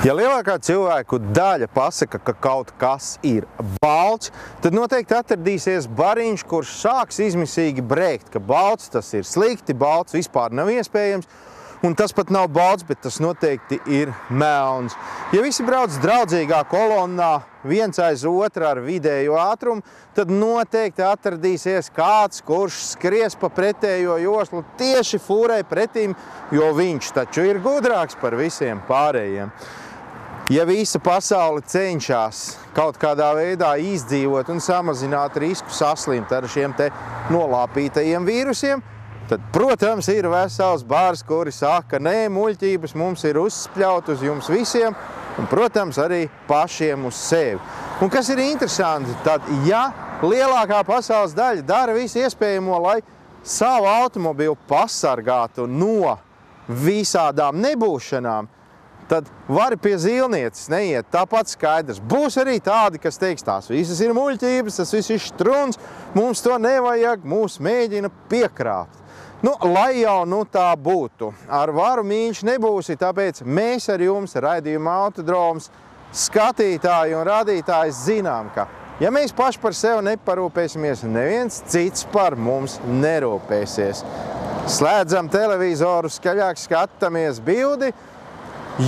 Ja lielākā cilvēku daļa pasaka, ka kaut kas ir balts, tad noteikti atradīsies bariņš, kurš sāks izmisīgi brēkt, ka balts tas ir slikti, balts vispār nav iespējams. Un tas pat nav balts, bet tas noteikti ir melns. Ja visi brauc draudzīgā kolonnā, viens aiz otru ar vidēju ātrumu, tad noteikti atradīsies kāds, kurš skries pa pretējo joslu tieši fūrai pretīm, jo viņš taču ir gudrāks par visiem pārējiem. Ja visa pasaule cenšas kaut kādā veidā izdzīvot un samazināt risku saslimt ar šiem te nolāpītajiem vīrusiem, tad, protams, ir vesels bārs, kuri saka, nē, muļķības mums ir uzspļaut uz jums visiem, un, protams, arī pašiem uz sevi. Un kas ir interesanti, tad, ja lielākā pasaules daļa dara visu iespējamo, lai savu automobīlu pasargātu no visādām nebūšanām, tad vari pie zīlnieces neiet. Tāpat skaidrs. Būs arī tādi, kas teiks, tās visas ir muļķības, tas viss ir štruns, mums to nevajag, mūs mēģina piekrāpt. Nu, lai jau nu tā būtu, ar varu mīņš nebūsi, tāpēc mēs ar jums raidījuma autodroms skatītāji un radītāji zinām, ka ja mēs paši par sevi neparūpēsimies, neviens cits par mums nerūpēsies. Slēdzam televizoru, skaļāk skatāmies bildi,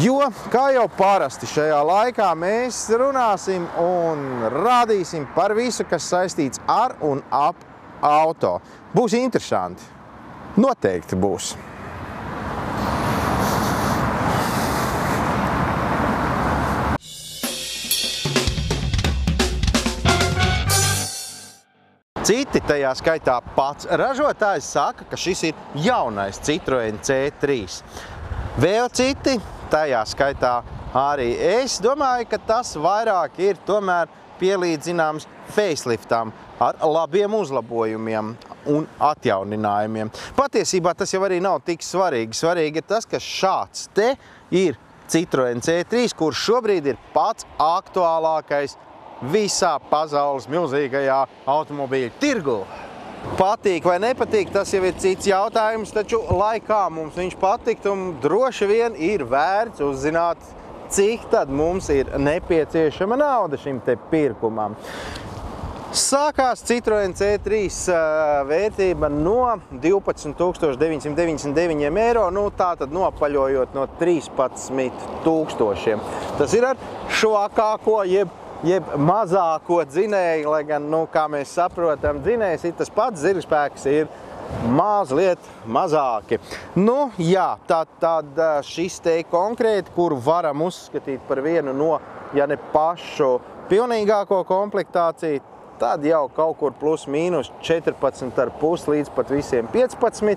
Jo, kā jau parasti šajā laikā, mēs runāsim un rādīsim par visu, kas saistīts ar un ap auto. Būs interesanti. Noteikti būs. Citi, tajā skaitā pats ražotājs, saka, ka šis ir jaunais Citroen C3. Vēl citi, tajā skaitā arī es, domāju, ka tas vairāk ir tomēr pielīdzināms faceliftam ar labiem uzlabojumiem un atjauninājumiem. Patiesībā tas jau arī nav tik svarīgi. Svarīgi ir tas, ka šāds te ir Citroen C3, kurš šobrīd ir pats aktuālākais visā pasaules milzīgajā automobīļu tirgu. Patīk vai nepatīk, tas jau ir cits jautājums, taču lai kā mums viņš patikt, un droši vien ir vērts uzzināt, cik tad mums ir nepieciešama nauda šim te pirkumam. Sākās Citroen C3 vērtība no 12 999 eiro, nu tā tad nopaļojot no 13 tūkstošiem. Tas ir ar švakāko, jeb jeb mazāko dzinēju, lai gan, nu, kā mēs saprotam, dzinējs ir tas pats, zirgspēks ir mazliet mazāki. Nu, jā, tad, tad šis te konkrēti, kuru varam uzskatīt par vienu no, ja ne pašu pilnīgāko komplektāciju, tad jau kaut kur plus mīnus 14,5 līdz pat visiem 15.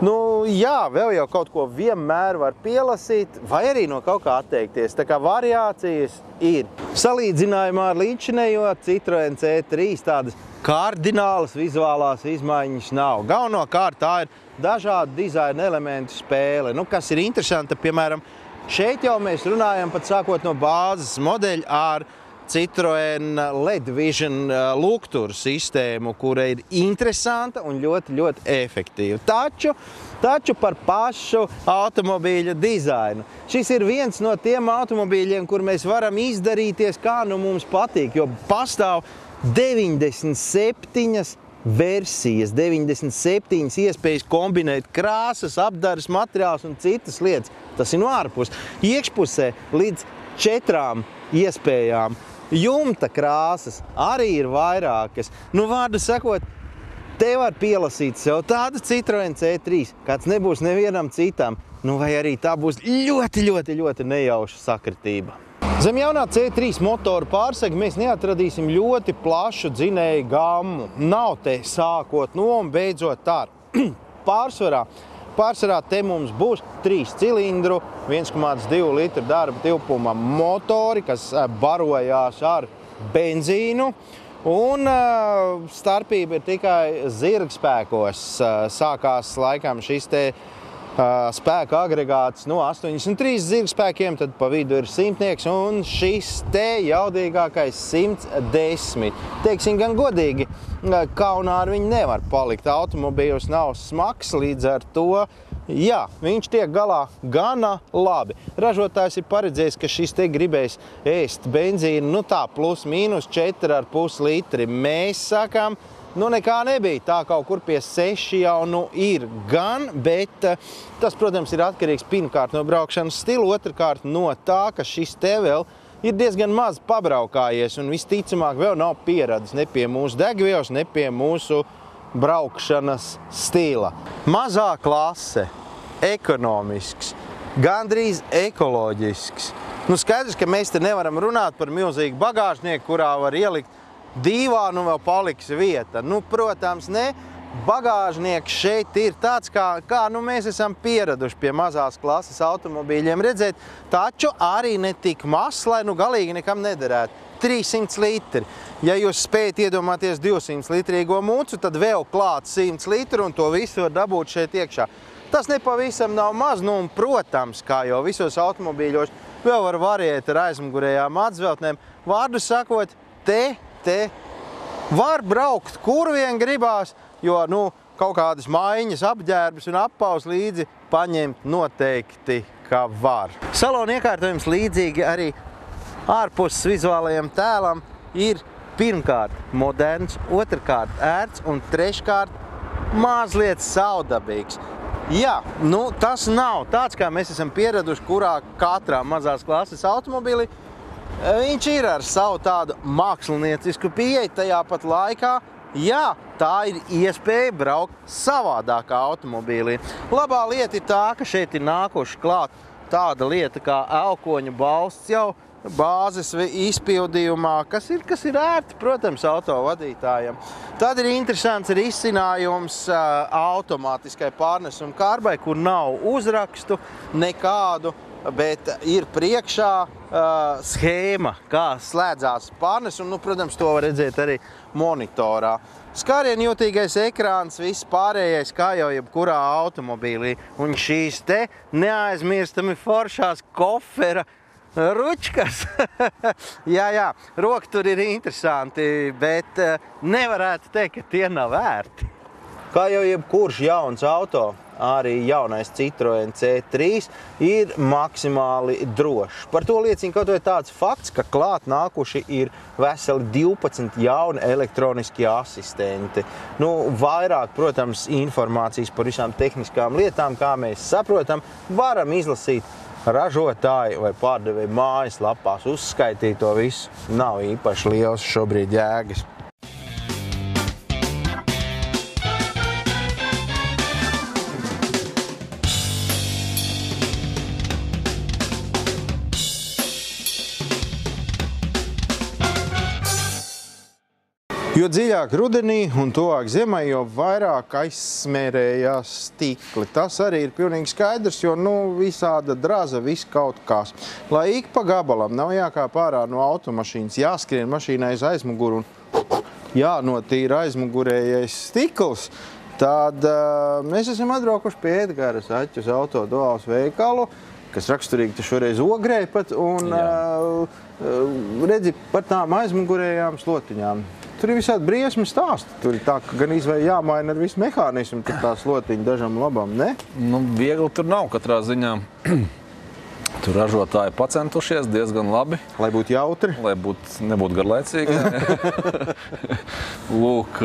Nu, jā, vēl jau kaut ko vienmēr var pielasīt, vai arī no kaut kā atteikties. Tā kā variācijas ir. Salīdzinājumā ar līdzinējo Citroen C3 tādas kardinālas vizuālās izmaiņas nav. Galvenokārt tā ir dažādu dizaina elementu spēle. Nu, kas ir interesanti, piemēram, šeit jau mēs runājam pat sākot no bāzes modeļa ar Citroen LED Vision uh, lukturu sistēmu, kura ir interesanta un ļoti, ļoti efektīva. Taču, taču par pašu automobīļa dizainu. Šis ir viens no tiem automobīļiem, kur mēs varam izdarīties, kā nu mums patīk, jo pastāv 97 versijas, 97 iespējas kombinēt krāsas, apdares materiālus un citas lietas. Tas ir no ārpus. Iekšpusē līdz četrām iespējām Jumta krāsas arī ir vairākas. Nu, vārdu sakot, te var pielasīt sev tādu Citroen C3, kāds nebūs nevienam citam. Nu, vai arī tā būs ļoti, ļoti, ļoti nejauša sakritība. Zem jaunā C3 motoru pārsega mēs neatradīsim ļoti plašu dzinēju gammu. Nav te sākot no un beidzot ar. Pārsvarā Pārsvarā te mums būs trīs cilindru, 1,2 litru darba tilpuma motori, kas eh, barojās ar benzīnu. Un uh, starpība ir tikai zirgspēkos. Uh, sākās laikam šis te uh, spēka agregāts no 83 zirgspēkiem, tad pa vidu ir simtnieks un šis te jaudīgākais 110. Teiksim gan godīgi, kaunā ar viņu nevar palikt. Automobīls nav smags, līdz ar to Jā, viņš tiek galā gana labi. Ražotājs ir paredzējis, ka šis te gribēs ēst benzīnu, nu tā, plus mīnus 4,5 litri. Mēs sakām, nu nekā nebija. Tā kaut kur pie 6 jau nu ir gan, bet eh, tas, protams, ir atkarīgs pirmkārt no braukšanas stila, otrkārt no tā, ka šis te vēl ir diezgan maz pabraukājies un visticamāk vēl nav pieradis ne pie mūsu degvielas, ne pie mūsu braukšanas stila. Mazā klase, ekonomisks, gandrīz ekoloģisks. Nu, skaidrs, ka mēs te nevaram runāt par milzīgu bagāžnieku, kurā var ielikt dīvānu un vēl paliks vieta. Nu, protams, ne. Bagāžnieks šeit ir tāds, kā, kā nu, mēs esam pieraduši pie mazās klases automobīļiem redzēt, taču arī ne tik mazs, lai nu galīgi nekam nederētu. 300 litri. Ja jūs spējat iedomāties 200 litrīgo mūcu, tad vēl klāt 100 litru un to visu var dabūt šeit iekšā. Tas nepavisam nav maz, nu un, protams, kā jau visos automobīļos, vēl var variēt ar aizmugurējām atzveltnēm. Vārdu sakot, te, te var braukt, kur vien gribās, jo, nu, kaut kādas maiņas, apģērbus un appaus līdzi paņemt noteikti, ka var. Salona iekārtojums līdzīgi arī ārpus vizuālajam tēlam ir pirmkārt moderns, otrkārt ērts un treškārt mazliet saudabīgs. Jā, nu, tas nav tāds, kā mēs esam pieraduši, kurā katrā mazās klases automobilī viņš ir ar savu tādu māksliniecisku pieeju tajā pat laikā. Jā, tā ir iespēja braukt savādākā automobīlī. Labā lieta ir tā, ka šeit ir nākuši klāt tāda lieta kā elkoņu balsts jau bāzes izpildījumā, kas ir, kas ir ērti, protams, auto vadītājiem. Tad ir interesants risinājums automātiskai pārnesuma kārbai, kur nav uzrakstu nekādu, bet ir priekšā uh, schēma, kā slēdzās pārnesums. Nu, protams, to var redzēt arī monitorā. Skārienjūtīgais ekrāns, viss pārējais, kā jau jebkurā automobīlī. Un šīs te neaizmirstami foršās kofera Ručkas. jā, jā, roka tur ir interesanti, bet nevarētu teikt, ka tie nav vērti. Kā jau jebkurš jauns auto, arī jaunais Citroen C3 ir maksimāli drošs. Par to liecina kaut vai tāds fakts, ka klāt nākuši ir veseli 12 jauni elektroniskie asistenti. Nu, vairāk, protams, informācijas par visām tehniskām lietām, kā mēs saprotam, varam izlasīt ražotāji vai pārdevēji mājaslapās uzskaitīt to visu. Nav īpaši liels šobrīd jēgas. Jo dziļāk rudenī un tuvāk ziemai, jo vairāk aizsmērējās stikli. Tas arī ir pilnīgi skaidrs, jo nu, visāda draza, viss kaut kas. Lai ik pa gabalam nav jākāp ārā no automašīnas, jāskrien mašīnai aiz aizmuguru un jānotīra aizmugurējais stikls, tad uh, mēs esam atbraukuši pie Edgara Saķus auto duāls veikalu, kas raksturīgi te šoreiz ogrē pat, un uh, redzi par tām aizmugurējām slotiņām. Tur ir visādi briesmu stāsti. Tur ir tā, ka gan izvēle jāmaina ar visu mehānismu, tur tā slotiņa dažam labam, ne? Nu, viegli tur nav katrā ziņā. Tur ražotāji pacentušies diezgan labi. Lai būtu jautri. Lai būt, nebūtu garlaicīgi. Lūk,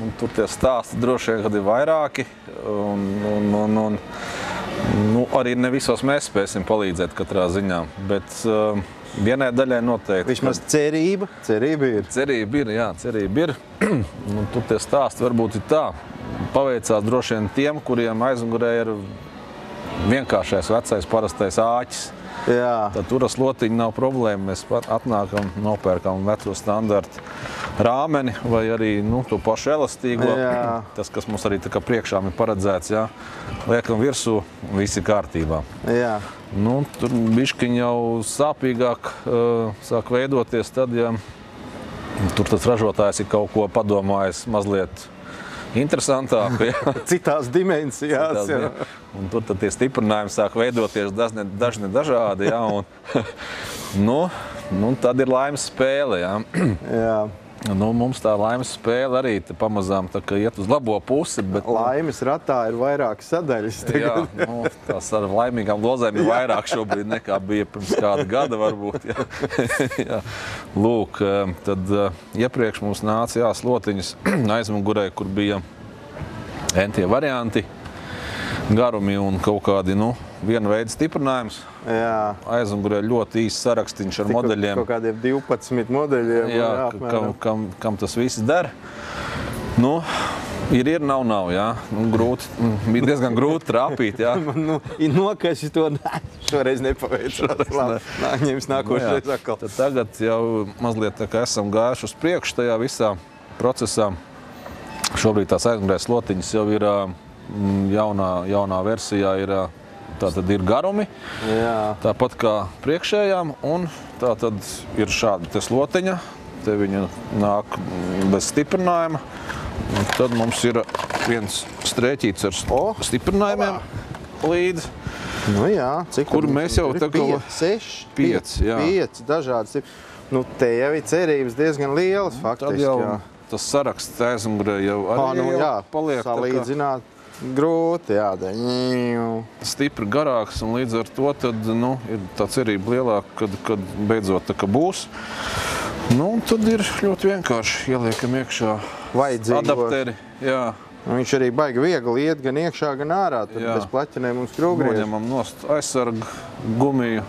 nu, tur tie stāsti droši vien, kad ir vairāki. Un, un, un, un, nu, arī ne visos mēs spēsim palīdzēt katrā ziņā. Bet, uh, Vienai daļai noteikti. Vismaz cerība, cerība ir. Cerība ir, jā, cerība ir. nu, tur tie stāsti varbūt ir tā. Paveicās droši vien tiem, kuriem aizmugurē ir vienkāršais vecais parastais āķis. Jā. Tad tur ar slotiņu nav problēma. Mēs atnākam, nopērkam veco standartu rāmeni vai arī nu, to pašu elastīgo. Jā. Tas, kas mums arī priekšā ir paredzēts, jā. liekam virsū, viss ir kārtībā. Jā. Nu, tur bišķiņ jau sāpīgāk uh, sāk veidoties tad, ja tur tas ražotājs ir kaut ko padomājis mazliet interesantāku. Ja? Citās dimensijās. Citās, ja. Un tur tie stiprinājumi sāk veidoties dažne, dažne dažādi. Ja? Un, nu, nu, tad ir laimes spēle. Ja? Jā. Nu, mums tā laimes spēle arī pamazām iet uz labo pusi. Bet, nu, Laimes ratā ir vairākas sadaļas. Jā, tagad. nu, tās ar laimīgām lozēm ir vairāk šobrīd nekā bija pirms kāda gada. Varbūt, jā. jā. Lūk, tad eh, iepriekš mums nāca jā, slotiņas aizmugurē, kur bija entie varianti, garumi un kaut kādi nu, viena veida stiprinājums. Jā. Aizmugurē ļoti īsts sarakstīns ar Tik modeļiem. Kaut kādiem 12 modeļiem. Jā, jā, ka- kam, kam, kam tas viss der. Nu, ir, ir, nav, nav. Jā. Nu, grūti, mm, bija diezgan grūti trāpīt. Nu, ir nokaisi to nē, šoreiz nepaveicās. Nā, ņems Nu, nākošais jā. atkal. Tad tagad jau mazliet tā kā esam gājuši uz priekšu tajā visā procesā. Šobrīd tās aizmugurēs slotiņas jau ir mm, jaunā, jaunā versijā. Ir, ā, Tātad ir garumi, Jā. tāpat kā priekšējām, un tā tad ir šāda slotiņa. Te viņa nāk bez stiprinājuma. Un tad mums ir viens strēķīts ar O! st- stiprinājumiem līdzi. Nu, jā. Cik Kur tad mēs jau tā kā- Pieci, seši, Pieci, jā. pieci dažādas. Nu, te jau ir cerības diezgan lielas. Tad Faktiski, jau jā. tas saraksts aizmugurē jau arī nu, jau jā, paliek tā kā salīdzināt. Grūti, jā, tā stipri garāks, un līdz ar to tad, nu, ir tā cerība lielāka, kad, kad beidzot tā kā būs. Nu, tad ir ļoti vienkārši ieliekam iekšā vajadzīgo. adapteri. Jā, Viņš arī baigi viegli iet gan iekšā, gan ārā. Tad Jā. bez plaķinēm un skrūvgriežiem. noņemam nost aizsargu gumiju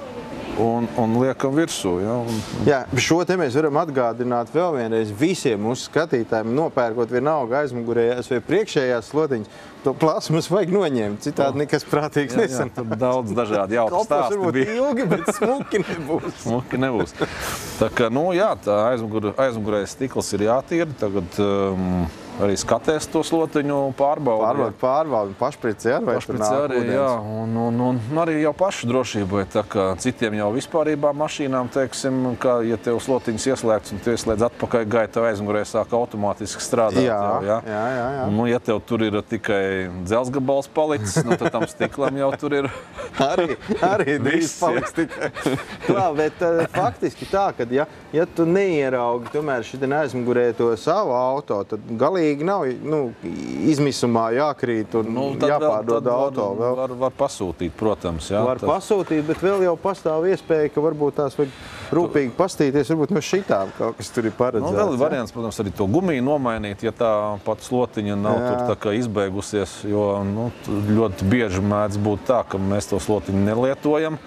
un, un liekam virsū. Ja? Un, Jā, bet šo te mēs varam atgādināt vēl vienreiz visiem mūsu skatītājiem, nopērkot vienalga aizmugurējās vai priekšējās slotiņas. To plasmas vajag noņemt, citādi nekas prātīgs jā, jā, nesanāk. tur daudz dažādu jautājumu Kalpos stāstu varbūt bija. ilgi, bet smuki nebūs. Smuki nebūs. Tā kā, nu, jā, tā aizmugurē, aizmugurējais stikls ir jātīra. Tagad um, arī skatēs to slotiņu pārbaudi. Pārbaud, pārbaud, pašpriec, jā, vai tur Pašpric nāk arī, jā, un, un, un, un arī jau pašu drošībai. tā kā Citiem jau vispārībā mašīnām, teiksim, ka, ja tev slotiņas ieslēgts un tu ieslēdz atpakaļ gaita aizmugurē, sāk automātiski strādāt. Jā, jau, jā, jā, jā. Un, nu, ja tev tur ir tikai dzelzgabals palicis, nu, tad tam stiklam jau tur ir. Arī, arī drīz jā. paliks tikai. Jā, bet uh, faktiski tā, ka ja, ja tu neieraugi tomēr šī aizmugurē to savu auto, tad galīgi nav nu, izmisumā jākrīt un Nu, nu, jāpārdod tad auto. Var, Vēl. var, var pasūtīt, protams. Jā, Var tas- pasūtīt, bet vēl jau pastāv iespēja, ka varbūt tās vajag rūpīgi pastīties, varbūt no šitām kaut kas tur ir paredzēts. Nu, vēl ir variants, protams, arī to gumiju nomainīt, ja tā pati slotiņa nav Jā. tur tā kā izbeigusies. Jo nu, ļoti bieži mēdz būt tā, ka mēs to slotiņu nelietojam.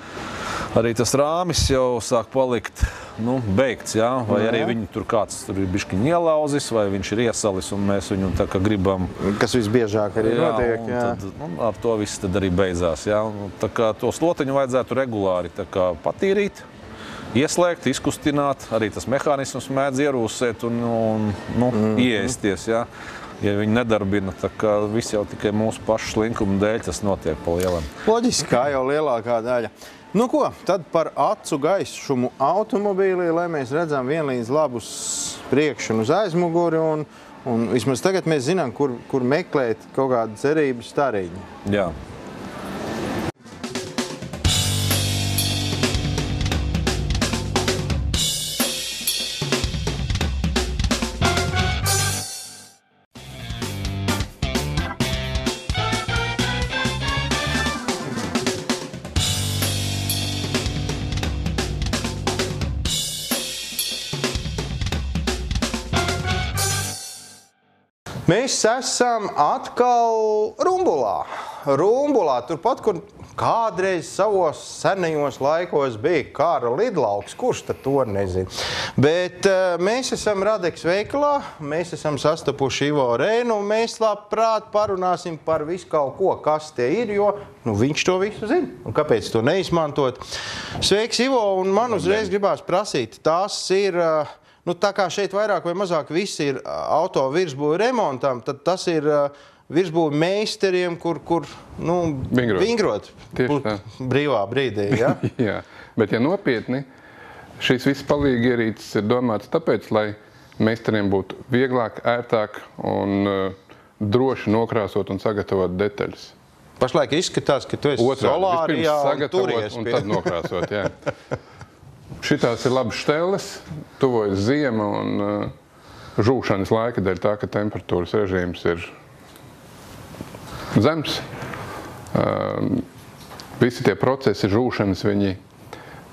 Arī tas rāmis jau sāk palikt nu, beigts, jā? vai Jā. arī viņi tur kāds tur ir bijis ielauzis, vai viņš ir iesalis un mēs viņu tā kā gribam. Kas visbiežāk arī notiek. un Jā. Tad, nu, ar to viss tad arī beidzās. Jā? Un Tā kā to slotiņu vajadzētu regulāri kā patīrīt. Ieslēgt, izkustināt, arī tas mehānisms mēdz ierūsēt un, un nu, mm -hmm. ieēsties. Ja? ja viņi nedarbina, viss jau tikai mūsu pašu slinkuma dēļ tas notiek pa lielam. Loģiski, kā jau lielākā daļa. Nu, ko, tad par acu gaišumu automobīlī, lai mēs redzam vienlīdz labus priekš un uz aizmuguri. Un, un vismaz tagad mēs zinām, kur, kur meklēt kaut kādu cerību stariņu. Jā. Mēs esam atkal Rumbulā. Rumbulā, turpat, kur kādreiz savos senajos laikos bija kāra lidlauks. Kurš tad to nezina? Bet uh, mēs esam Radeks veikalā, mēs esam sastapuši Ivo Rēnu, un mēs labprāt parunāsim par visu kaut ko, kas tie ir, jo nu, viņš to visu zina. Un kāpēc to neizmantot? Sveiks, Ivo, un man uzreiz gribās prasīt, tās ir... Uh, Nu, tā kā šeit vairāk vai mazāk viss ir auto virsbūve remontam, tad tas ir ā, virsbūve meistariem, kur, kur nu, Vingrot. vingrot brīvā brīdī. Ja? Jā, bet ja nopietni, šīs visas palīgi ierīces ir domātas tāpēc, lai meistariem būtu vieglāk, ērtāk un uh, droši nokrāsot un sagatavot detaļas. Pašlaik izskatās, ka tu esi Otrādi, solārijā un turies un pie- tad nokrāsot. Jā. Šitās ir labas stēles, tuvojas ziema un uh, žūšanas laika dēļ, tā ka temperatūras režīms ir zems. Um, visi tie procesi, žūšanas, viņi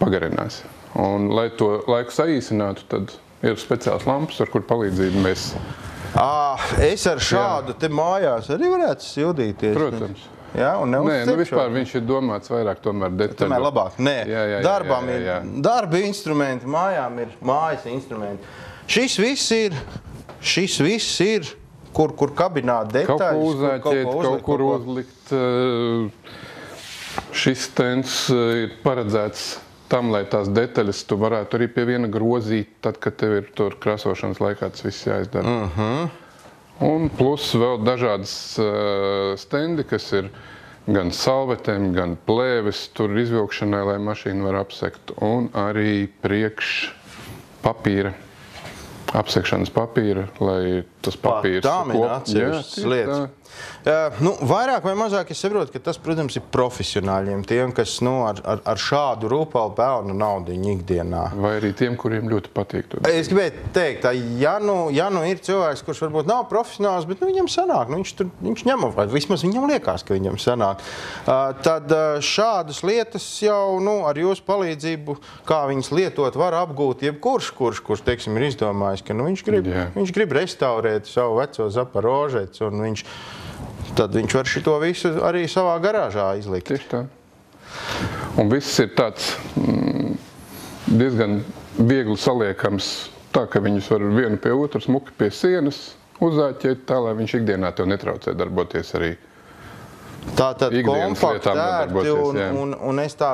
pagarinās. Un, lai to laiku saīsinātu, tad ir speciāls lampas, ar kur palīdzību mēs. À, es ar šādu te mājās arī varētu sildīties. Protams. Jā, un Nē, nu vispār šo- viņš ir domāts vairāk tomēr detaļu. Tomēr labāk. Nē, Jā, jā, darbām jā, jā, jā. ir darba instrumenti, mājām ir mājas instrumenti. Šis viss ir, šis viss ir kur, kur kabināt detaļas. Kaut ko uzāķēt, kaut, uzlikt, kur uzlikt. uh, Šis tents uh, ir paredzēts tam, lai tās detaļas tu varētu arī pie viena grozīt, tad, kad tev ir tur krāsošanas laikā tas viss jāizdara. Uh Mhm. -huh. Un plus vēl dažādas stendi, kas ir gan salvetēm, gan plēves, tur izvilkšanai, lai mašīnu var apsekt, un arī priekš papīra. Apsekšanas papīra, lai tas papīrs Tām ir kop- Tā. Jā, nu, vairāk vai mazāk es saprotu, ka tas, protams, ir profesionāļiem, tiem, kas nu, ar, ar, ar šādu rūpēlu pelna naudu ikdienā. Vai arī tiem, kuriem ļoti patīk to Es gribēju teikt, ka, ja, nu, ja nu ir cilvēks, kurš varbūt nav profesionāls, bet nu, viņam sanāk, nu, viņš, tur, viņš ņem vai vismaz viņam liekas, ka viņam sanāk, uh, tad uh, šādas lietas jau nu, ar jūsu palīdzību, kā viņas lietot, var apgūt jebkurš, kurš, kurš teiksim, ir izdomājis, ka nu, viņš, grib, Jā. viņš grib restaurēt savu veco zaparožēcu, un viņš, tad viņš var šo visu arī savā garāžā izlikt. Tieši tā. Un viss ir tāds mm, diezgan viegli saliekams, tā ka viņus var vienu pie otras muki pie sienas uzāķēt, tā lai viņš ikdienā tev netraucē darboties arī. Tā tad kompakti ērti, un, un, un es tā,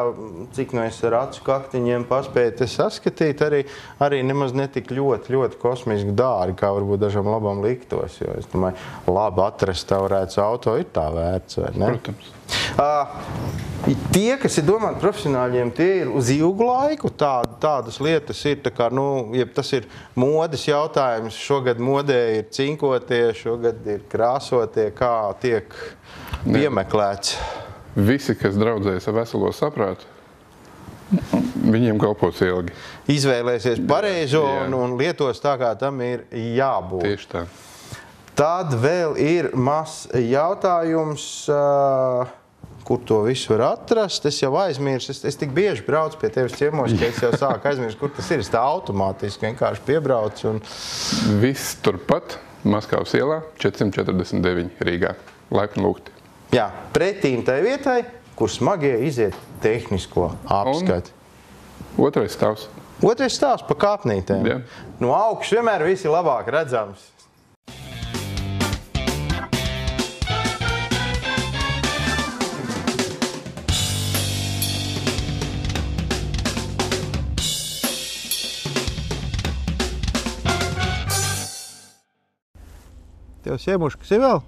cik no es ar acu kaktiņiem paspēju te saskatīt, arī, arī nemaz netik ļoti, ļoti kosmiski dārgi, kā varbūt dažam labam liktos, jo es domāju, labi atrestaurēts auto ir tā vērts, vai ne? Protams. Uh, tie, kas ir domāti profesionāļiem, tie ir uz ilgu laiku. Tā, tādas lietas ir. Tā kā, nu, tas ir modes jautājums. Šogad modē ir cinkotie, šogad ir krāsotie, kā tiek piemeklēts. Visi, kas draudzējas ar veselo saprātu, viņiem kalpos ilgi. Izvēlēsies pareizo un, un lietos tā, kā tam ir jābūt. Tieši tā. Tad vēl ir mazs jautājums, kur to visu var atrast. Es jau aizmirsu, es, es tik bieži braucu pie tevis ciemos, ka es jau sāku aizmirst, kur tas ir. Es tā automātiski vienkārši piebraucu. Un... Viss turpat Maskavas ielā 449 Rīgā. Laipni lūgti. Jā, pretīm tai vietai, kur smagie iziet tehnisko apskati. Otrais stāvs. Otrais stāvs pa kāpnītēm. Jā. No augšas vienmēr viss ir labāk redzams. Tev siemuškas ir vēl?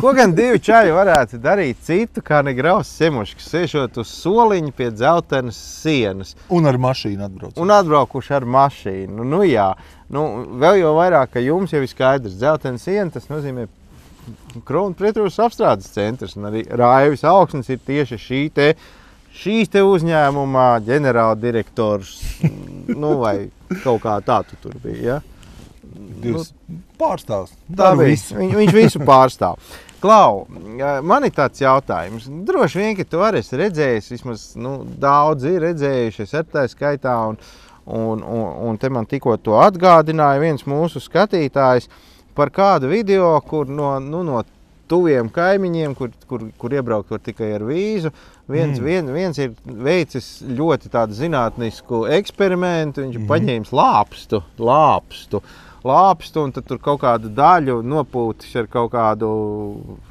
Ko gan divi čaļi varētu darīt citu, kā negraus siemuškas, sēžot uz soliņa pie dzeltenas sienas Un ar mašīnu atbrauc. un atbraukuši ar mašīnu. Nu, jā, nu, vēl jau vairāk, ka jums jau ir skaidrs, dzeltenas siena tas nozīmē krona pretrūras apstrādes centrs. Un arī Raivis augsnes ir tieši šī te, šīs te uzņēmuma ģenerāldirektors. nu, vai kaut kā tā tu tur bija. Ja? Divs pārstāvs. Tā bija. visu. Viņ, viņš visu pārstāv. Klau, man ir tāds jautājums. Droši vien, ka tu arī esi redzējis, vismaz nu, daudzi ir redzējuši, es ar tā skaitā. Un, un, un, un te man tikko to atgādināja viens mūsu skatītājs par kādu video, kur no, nu, no tuviem kaimiņiem, kur, kur, kur iebraukt var tikai ar vīzu. Viens, mm. vien, viens ir veicis ļoti tādu zinātnisku eksperimentu. Viņš mm. ir paņēmis lāpstu, lāpstu, lāpstu un tad tur kaut kādu daļu nopūtis ar kaut kādu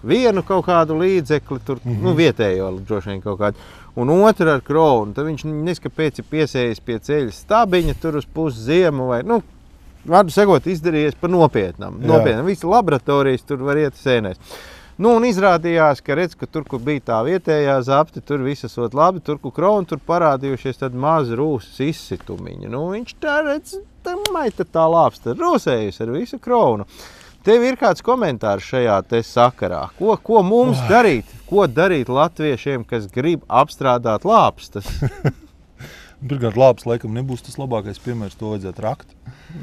vienu kaut kādu līdzekli, tur mm -hmm. nu, vietējo droši vien kaut kādu. Un otru ar kronu. Tad viņš neskapēc ir piesējis pie ceļa stabiņa, tur uz pusi ziemu vai nu, Vārdu sakot, izdarījies par nopietnam. Jā. nopietnam. Visas laboratorijas tur var iet sēnēs. Nu, un izrādījās, ka, redz, ka tur, kur bija tā vietējā zapte, tur viss esot labi, tur, kur krona, tur parādījušies tādi mazi rūsas izsitumiņi. Nu, viņš tā redz, tā maita tā lāpsta rūsējusi ar visu kronu. Tev ir kāds komentārs šajā te sakarā. Ko, ko mums darīt? Ko darīt latviešiem, kas grib apstrādāt lāpstas? Pirmkārt, labs laikam nebūs tas labākais piemērs, to vajadzētu rakt.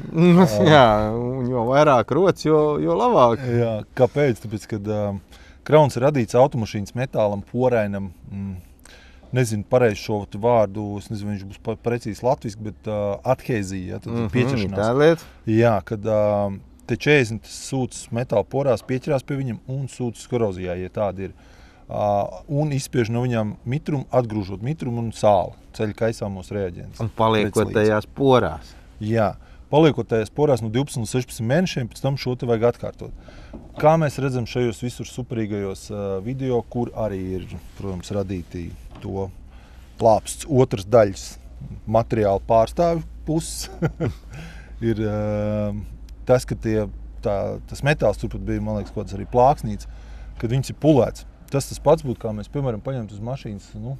Nu, jā, un jo vairāk rots, jo, jo labāk. Jā, kāpēc? Tāpēc, kad uh, krauns ir radīts automašīnas metālam, porainam, mm, nezinu pareizi šo vārdu, es nezinu, viņš būs precīzi latviski, bet uh, adhēzija, ja, tad mm -hmm, Tā pieķeršanās. ir lieta. Jā, kad uh, te 40 sūdzes metāla porās pieķerās pie viņiem un sūdzes korozijā, ja tāda ir. Uh, un izspiež no viņiem mitrumu, atgrūžot mitrumu un sāli, ceļu kaisāmos reaģentus. Un paliekot tajās porās. Jā, paliekot tajās porās no 12 līdz 16 mēnešiem, pēc tam šo te vajag atkārtot. Kā mēs redzam šajos visur superīgajos video, kur arī ir, protams, radīti to plāpsts otras daļas materiāla pārstāvju puses, ir tas, ka tie, tā, tas metāls turpat bija, man liekas, kaut kāds arī plāksnīts, kad viņš ir pulēts. Tas tas pats būtu, kā mēs, piemēram, paņemtu uz mašīnas, nu,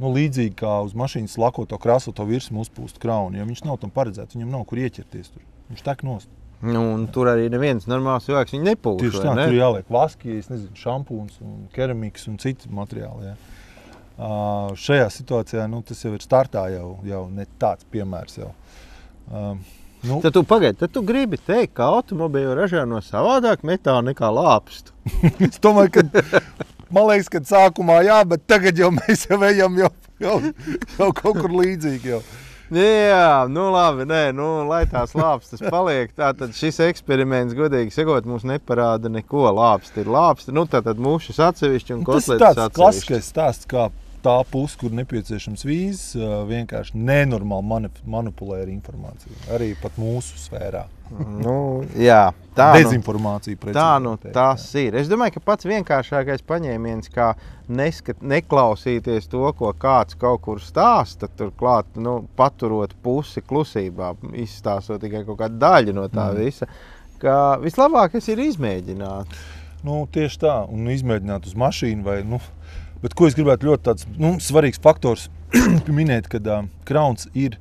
nu, līdzīgi kā uz mašīnas lakoto krāsoto virsmu uzpūst kraunu. Ja viņš nav tam paredzēts, viņam nav kur ieķerties tur. Viņš tek nost. Nu, un tur arī neviens normāls cilvēks viņu nepūš. Tieši tā, ne? tur jāliek vaski, es nezinu, šampūns, un keramikas un citi materiāli. Jā. Uh, šajā situācijā nu, tas jau ir startā, jau, jau ne tāds piemērs. Jau. Uh, nu, Tad tu pagaidi, tad tu gribi teikt, ka automobīļu ražo no savādāk metāla nekā lāpstu. es domāju, ka man liekas, ka sākumā jā, bet tagad jau mēs jau ejam jau, jau, jau kaut kur līdzīgi. Jau. Jā, nu labi, nē, nu, lai tās lāpstas paliek. Tātad šis eksperiments, godīgi sakot, mums neparāda neko. Lāpsti ir lāpsti. Nu, tātad mūšas atsevišķi un Nu, Tas ir tāds atsevišķi. klasiskais stāsts, kā tā puse, kur nepieciešams vīzis, vienkārši nenormāli mani- manipulē ar informāciju. Arī mūsu sfērā. Nu, jā, tā nu, Dezinformācija precīzi tā nu tas ir. Es domāju, ka pats vienkāršākais paņēmiens, kā neskat, neklausīties to, ko kāds kaut kur stāsta, turklāt nu, paturot pusi klusībā, izstāstot tikai kaut kādu daļu no tā mm. visa. Ka vislabākais ir izmēģināt. Nu, tieši tā, un izmēģināt uz mašīnu. Vai, nu, bet ko es gribētu ļoti tāds, nu, svarīgs faktors minēt, kad uh, krauns ir.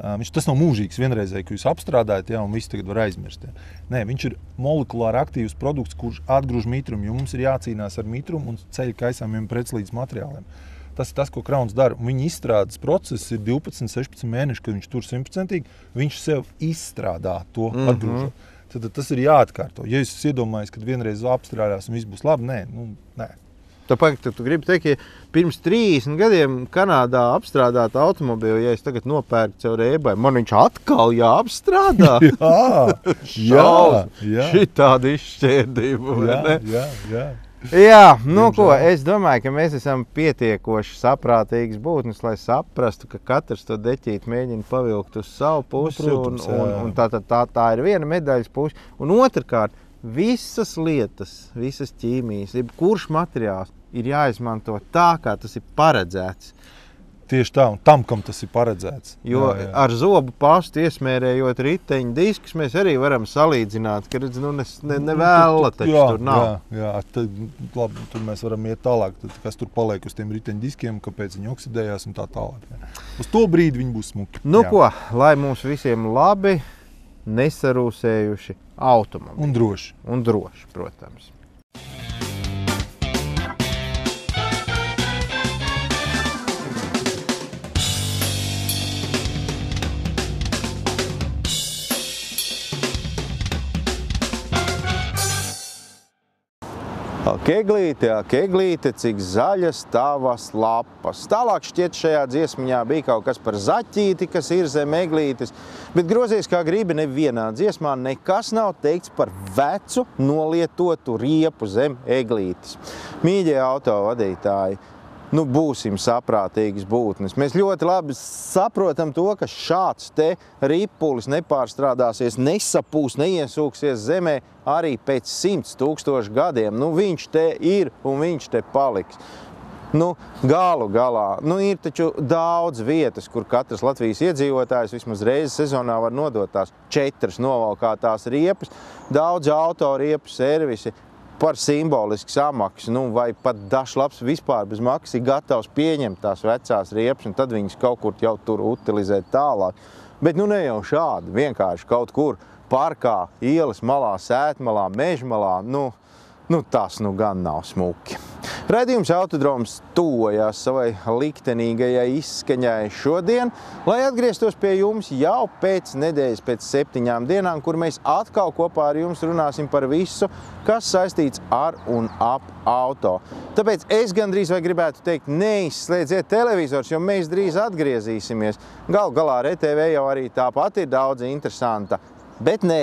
Uh, viņš tas nav mūžīgs, vienreizēji, ka jūs apstrādājat, ja, un viss tagad var aizmirst. Ja. Nē, viņš ir molekulāri aktīvs produkts, kurš atgrūž mitrumu. jo Mums ir jācīnās ar mitrumu un ceļu kaisāmiem pretslīdz materiāliem. Tas ir tas, ko krauns dara. Viņa izstrādes process ir 12, 16 mēneši, kad viņš tur simtprocentīgi. Viņš sev izstrādā to mm -hmm. atgrūžot. Tad, tad tas ir jāatkārto. Ja es iedomājos, ka vienreiz apstrādās un viss būs labi, nē, nu, nē. Pag, tu, gribi teikt, ka pirms 30 gadiem Kanādā apstrādāta automobīļa, ja es tagad nopērku caur eBay, man viņš atkal jāapstrādā. Jā, jā, jā. Šī tāda izšķērdība. jā, ne? jā, jā. Jā, nu Diemžēl. ko, es domāju, ka mēs esam pietiekoši saprātīgas būtnes, lai saprastu, ka katrs to deķīti mēģina pavilkt uz savu pusi. protams, un, jā, un, jā. un tā, tā, tā, tā ir viena medaļas puse. Un otrkārt, visas lietas, visas ķīmijas, jebkurš materiāls ir jāizmanto tā, kā tas ir paredzēts. Tieši tā, un tam, kam tas ir paredzēts. Jo jā, jā. ar zobu pastu iesmērējot riteņu diskus, mēs arī varam salīdzināt, ka redz, nu, ne, ne, ne vēla taču jā, tur nav. Jā, jā tad, labi, tur mēs varam iet tālāk. Tad, kas tur paliek uz tiem riteņu diskiem, kāpēc viņi oksidējās un tā tālāk. Jā. Uz to brīdi viņi būs smuki. Nu, jā. ko, lai mums visiem labi, nesarūsējuši automobīļi. Un droši. Un droši, protams. Keglīte, jā, keglīte, cik zaļas tavas lapas. Tālāk šķiet šajā dziesmā bija kaut kas par zaķīti, kas ir zem eglītes. Bet grozies kā gribi, nevienā dziesmā nekas nav teikts par vecu nolietotu riepu zem eglītes. Mīļie autovadītāji, nu, būsim saprātīgas būtnes. Mēs ļoti labi saprotam to, ka šāds te ripulis nepārstrādāsies, nesapūs, neiesūksies zemē arī pēc simts tūkstošu gadiem. Nu, viņš te ir un viņš te paliks. Nu, galu galā nu, ir taču daudz vietas, kur katrs Latvijas iedzīvotājs vismaz reizi sezonā var nodot tās četras novalkātās riepas, daudz autoriepu servisi par simbolisku samaksu, nu, vai pat dažs labs vispār bez maksas ir gatavs pieņemt tās vecās riepas, un tad viņas kaut kur jau tur utilizēt tālāk. Bet nu ne jau šādi, vienkārši kaut kur parkā, ielas malā, sētmalā, mežmalā. Nu, Nu, tas nu gan nav smuki. Radījums autodroms tuvojās savai liktenīgajai izskaņai šodien, lai atgrieztos pie jums jau pēc nedēļas, pēc septiņām dienām, kur mēs atkal kopā ar jums runāsim par visu, kas saistīts ar un ap auto. Tāpēc es gandrīz vai gribētu teikt, neizslēdziet televizors, jo mēs drīz atgriezīsimies. Gal galā RTV jau arī tāpat ir daudz interesanta, bet nē,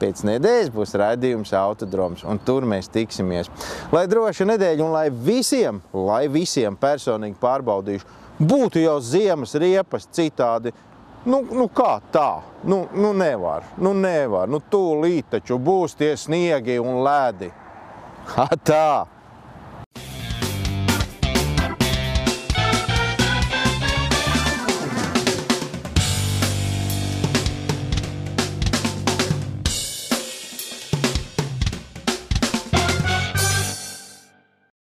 Pēc nedēļas būs raidījums autodroms, un tur mēs tiksimies. Lai droša nedēļa un lai visiem, lai visiem personīgi pārbaudīšu, būtu jau ziemas riepas citādi. Nu, nu kā tā? Nu, nu nevar, nu nevar. Nu tūlīt taču būs tie sniegi un ledi. Ha tā!